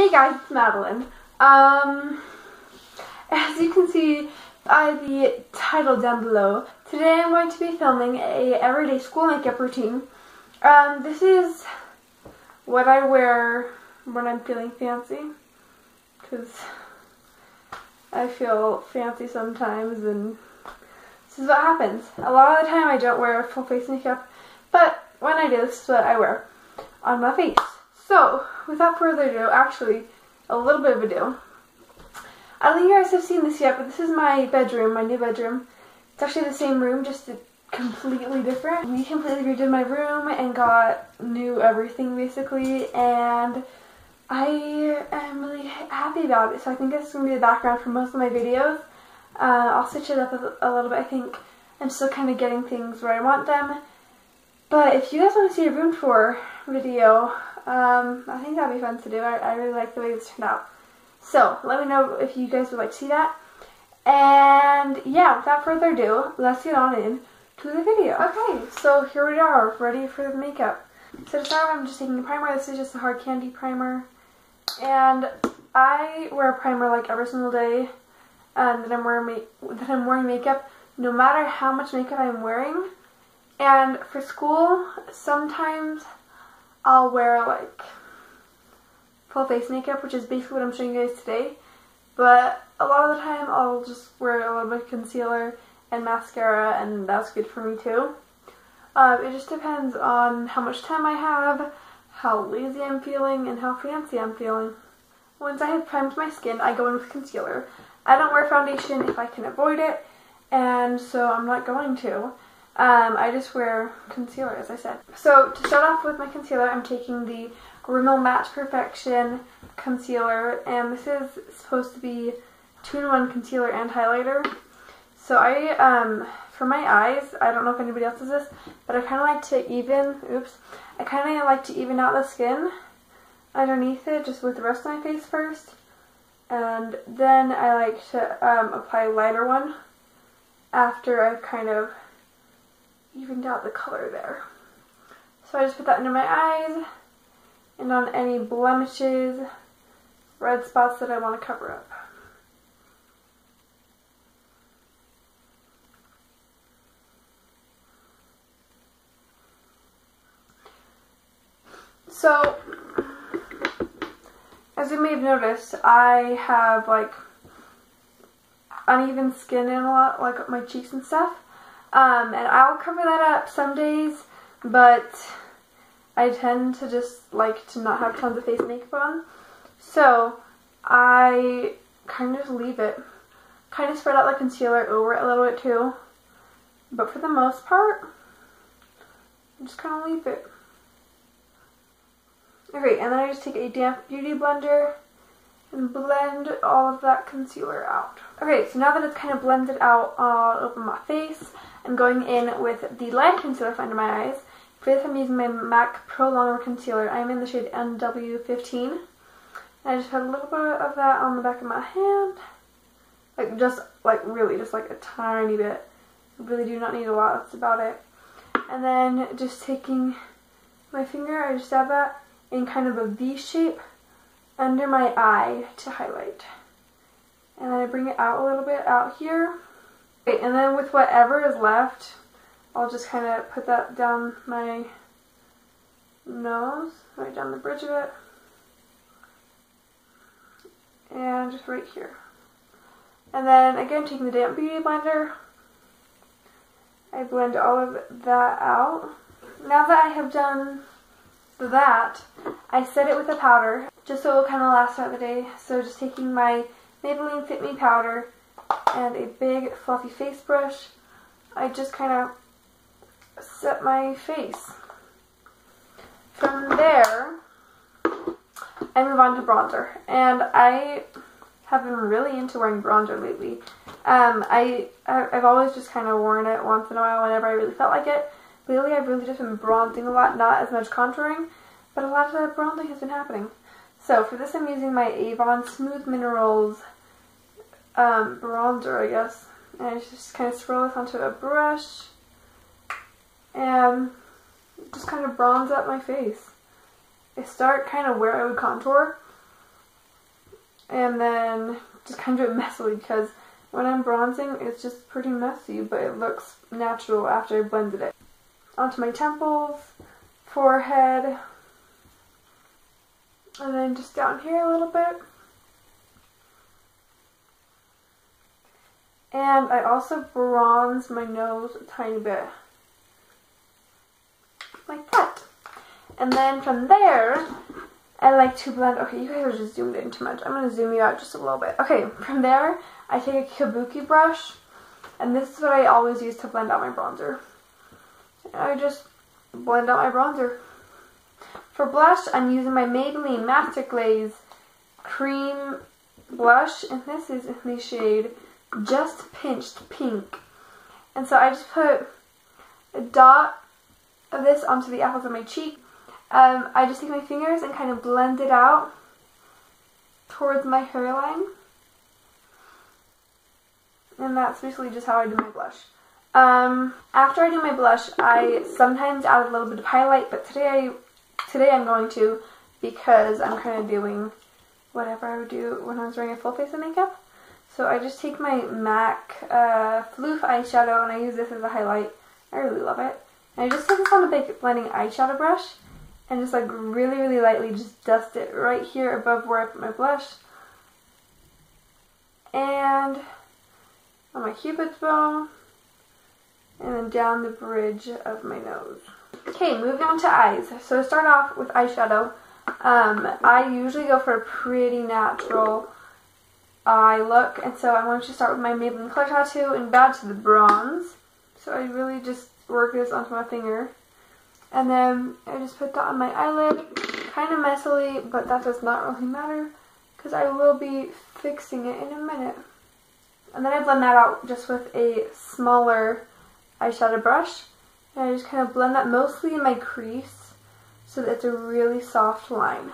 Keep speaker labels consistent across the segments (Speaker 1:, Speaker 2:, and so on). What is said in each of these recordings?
Speaker 1: Hey guys, it's Madelyn. Um, as you can see by the title down below, today I'm going to be filming a everyday school makeup routine. Um, this is what I wear when I'm feeling fancy, because I feel fancy sometimes and this is what happens. A lot of the time I don't wear full face makeup, but when I do, this is what I wear on my face. So, without further ado, actually, a little bit of ado. I don't think you guys have seen this yet, but this is my bedroom, my new bedroom. It's actually the same room, just completely different. We completely redid my room and got new everything, basically, and I am really happy about it. So I think this is going to be the background for most of my videos. Uh, I'll switch it up a, a little bit. I think I'm still kind of getting things where I want them. But if you guys want to see a room tour video, um, I think that'd be fun to do. I, I really like the way this turned out. So, let me know if you guys would like to see that. And, yeah, without further ado, let's get on in to the video. Okay, so here we are, ready for the makeup. So to start I'm just taking a primer. This is just a hard candy primer. And I wear a primer like every single day And that I'm wearing that I'm wearing makeup, no matter how much makeup I'm wearing. And for school, sometimes I'll wear like full face makeup, which is basically what I'm showing you guys today. But a lot of the time I'll just wear a little bit of concealer and mascara and that's good for me too. Um, it just depends on how much time I have, how lazy I'm feeling, and how fancy I'm feeling. Once I have primed my skin, I go in with concealer. I don't wear foundation if I can avoid it, and so I'm not going to. Um, I just wear concealer, as I said. So to start off with my concealer, I'm taking the Rimmel Match Perfection concealer, and this is supposed to be two-in-one concealer and highlighter. So I, um, for my eyes, I don't know if anybody else does this, but I kind of like to even, oops, I kind of like to even out the skin underneath it, just with the rest of my face first. And then I like to um, apply a lighter one after I've kind of evened out the color there. So I just put that under my eyes and on any blemishes, red spots that I want to cover up. So, as you may have noticed, I have like uneven skin in a lot, like my cheeks and stuff. Um, and I'll cover that up some days, but I tend to just like to not have tons of face makeup on. So I kind of leave it. Kind of spread out the concealer over it a little bit too. But for the most part, I'm just kind of leave it. Okay, and then I just take a damp beauty blender and blend all of that concealer out. Okay, so now that it's kind of blended out, I'll open my face. I'm going in with the light concealer under my eyes. For this I'm using my MAC Pro Longwear Concealer. I'm in the shade NW15. And I just had a little bit of that on the back of my hand. Like just, like really, just like a tiny bit. I really do not need a lot, that's about it. And then just taking my finger, I just dab that in kind of a V shape under my eye to highlight. And then I bring it out a little bit out here. And then with whatever is left, I'll just kind of put that down my nose, right down the bridge of it. And just right here. And then again, taking the damp beauty blender, I blend all of that out. Now that I have done that, I set it with a powder just so it will kind of last throughout the day. So just taking my Maybelline Fit Me powder and a big fluffy face brush, I just kind of set my face. From there, I move on to bronzer. And I have been really into wearing bronzer lately. Um, I, I've always just kind of worn it once in a while whenever I really felt like it. Lately I've really just been bronzing a lot, not as much contouring, but a lot of that bronzing has been happening. So for this I'm using my Avon Smooth Minerals um, bronzer, I guess. And I just kind of swirl this onto a brush and just kind of bronze up my face. I start kind of where I would contour. and then just kind of do it messily because when I'm bronzing, it's just pretty messy, but it looks natural after I blended it. Onto my temples, forehead, and then just down here a little bit. And I also bronze my nose a tiny bit. Like that. And then from there, I like to blend, okay, you guys are just zoomed in too much. I'm going to zoom you out just a little bit. Okay, from there, I take a kabuki brush, and this is what I always use to blend out my bronzer. And I just blend out my bronzer. For blush, I'm using my Maybelline Master Glaze Cream Blush, and this is in the shade Just Pinched Pink. And so I just put a dot of this onto the apples of my cheek um, I just take my fingers and kind of blend it out towards my hairline. And that's basically just how I do my blush. Um, after I do my blush, I sometimes add a little bit of highlight, but today I today I'm going to because I'm kind of doing whatever I would do when I was wearing a full face of makeup. So I just take my MAC uh, Phloof eyeshadow and I use this as a highlight. I really love it. And I just take this on a big blending eyeshadow brush and just like really, really lightly just dust it right here above where I put my blush. And on my cupid's bow, and then down the bridge of my nose. Okay, moving on to eyes. So to start off with eyeshadow, um, I usually go for a pretty natural eye look, and so I want to start with my Maybelline Color Tattoo and Bad to the Bronze. So I really just work this onto my finger. And then I just put that on my eyelid, kind of messily, but that does not really matter because I will be fixing it in a minute. And then I blend that out just with a smaller eyeshadow brush. And I just kind of blend that mostly in my crease so that it's a really soft line.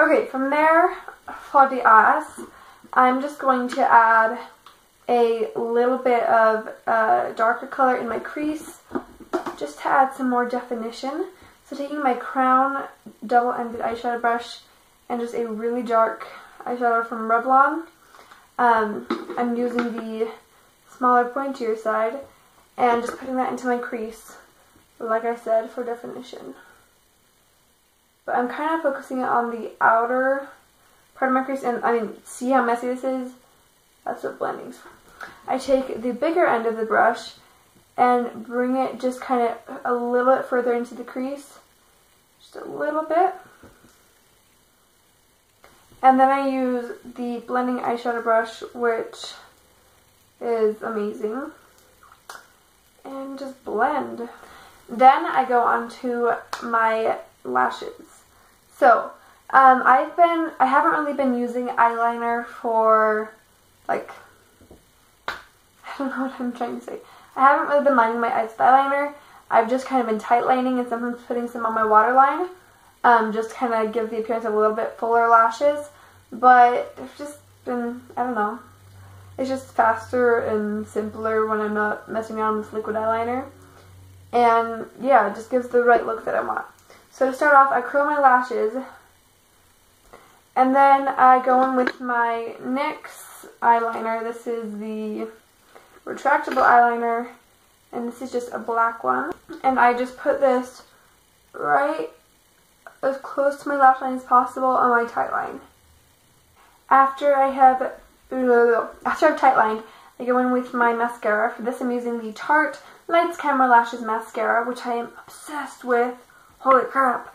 Speaker 1: Okay, from there, for the eyes, I'm just going to add a little bit of uh, darker color in my crease just to add some more definition. So taking my Crown double-ended eyeshadow brush and just a really dark eyeshadow from Revlon, um, I'm using the smaller pointier side and just putting that into my crease, like I said, for definition. But I'm kind of focusing on the outer part of my crease, and I mean, see how messy this is? That's what blending's for. I take the bigger end of the brush and bring it just kind of a little bit further into the crease. Just a little bit. And then I use the blending eyeshadow brush, which is amazing. And just blend. Then I go on to my lashes. So, um, I've been, I haven't really been using eyeliner for, like, I don't know what I'm trying to say. I haven't really been lining my eyes with eyeliner. I've just kind of been tight lining and sometimes putting some on my waterline. Um, just kind of give the appearance of a little bit fuller lashes. But I've just been, I don't know. It's just faster and simpler when I'm not messing around with liquid eyeliner. And yeah, it just gives the right look that I want. So to start off, I curl my lashes. And then I go in with my NYX eyeliner. This is the retractable eyeliner and this is just a black one and I just put this right as close to my lash line as possible on my tight line. After I have after I've tight lined, I go in with my mascara. For this I'm using the Tarte Lights Camera Lashes Mascara, which I am obsessed with. Holy crap.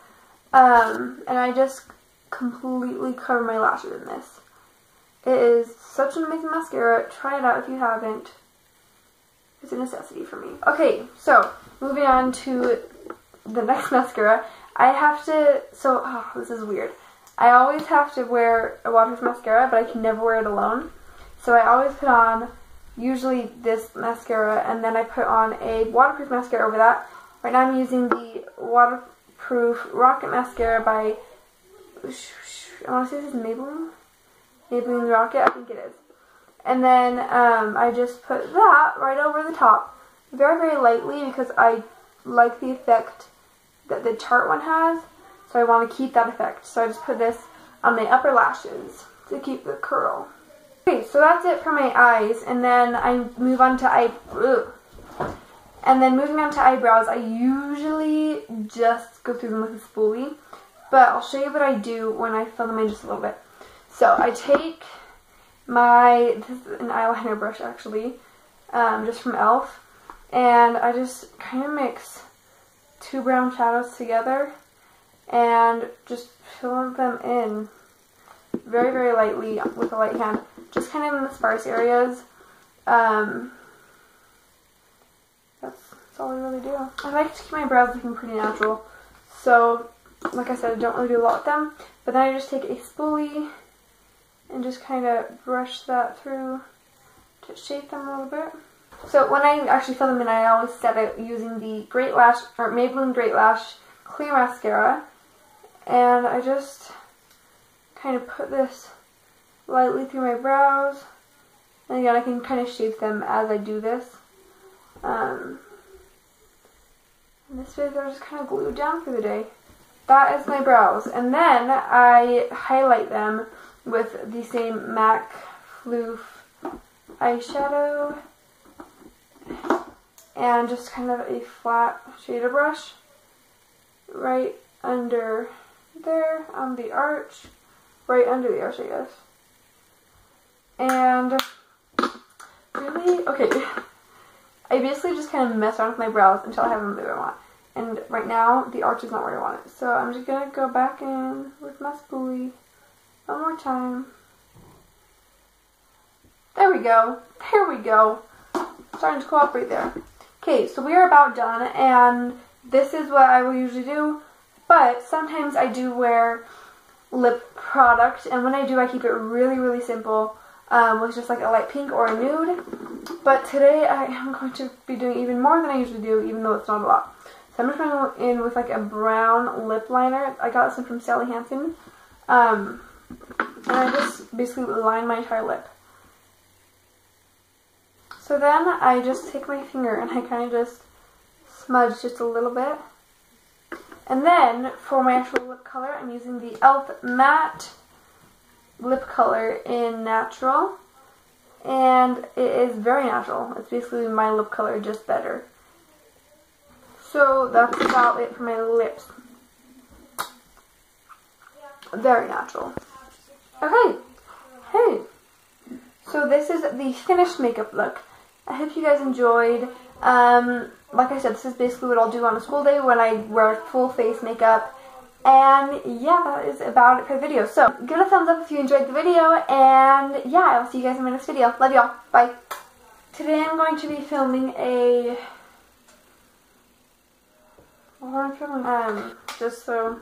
Speaker 1: Um, and I just completely cover my lashes in this. It is such an amazing mascara. Try it out if you haven't. It's a necessity for me. Okay, so moving on to the next mascara. I have to, so, oh, this is weird. I always have to wear a waterproof mascara, but I can never wear it alone. So I always put on usually this mascara, and then I put on a waterproof mascara over that. Right now I'm using the waterproof Rocket Mascara by, I want to say this is Maybelline? Maybelline Rocket, I think it is. And then um, I just put that right over the top, very, very lightly because I like the effect that the Tarte one has. So I want to keep that effect. So I just put this on my upper lashes to keep the curl. Okay, so that's it for my eyes, and then I move on to eye. Ugh. And then moving on to eyebrows, I usually just go through them with a spoolie, but I'll show you what I do when I fill them in just a little bit. So I take my, this is an eyeliner brush actually, um, just from e.l.f. And I just kind of mix two brown shadows together and just fill them in very, very lightly with a light hand. Just kind of in the sparse areas. Um, that's, all I really do. I like to keep my brows looking pretty natural. So, like I said, I don't really do a lot with them. But then I just take a spoolie and just kind of brush that through to shape them a little bit. So when I actually fill them in, I always set out using the Great Lash, or Maybelline Great Lash Clear Mascara. And I just kind of put this lightly through my brows. And again, I can kind of shape them as I do this. Um, and this way they're just kind of glued down for the day. That is my brows. And then I highlight them with the same MAC Phloof eyeshadow and just kind of a flat shader brush right under there on the arch, right under the arch I guess. And really, okay, I basically just kind of mess around with my brows until I have them where I want. And right now, the arch is not where I want it. So I'm just going to go back in with my spoolie one more time. There we go. There we go. Starting to cooperate there. Okay, so we are about done, and this is what I will usually do. But sometimes I do wear lip product, and when I do, I keep it really, really simple um, with just like a light pink or a nude. But today I am going to be doing even more than I usually do, even though it's not a lot. So I'm just going in with like a brown lip liner. I got this from Sally Hansen. Um, and I just basically line my entire lip. So then I just take my finger and I kind of just smudge just a little bit. And then for my actual lip color, I'm using the e.l.f. Matte Lip Color in Natural. And it is very natural. It's basically my lip color, just better. So that's about it for my lips. Very natural. Okay. Hey. So this is the finished makeup look. I hope you guys enjoyed. Um, like I said, this is basically what I'll do on a school day when I wear full face makeup. And yeah, that is about it for the video. So give it a thumbs up if you enjoyed the video. And yeah, I'll see you guys in my next video. Love y'all. Bye. Today I'm going to be filming a... What am I filming? Um, just so...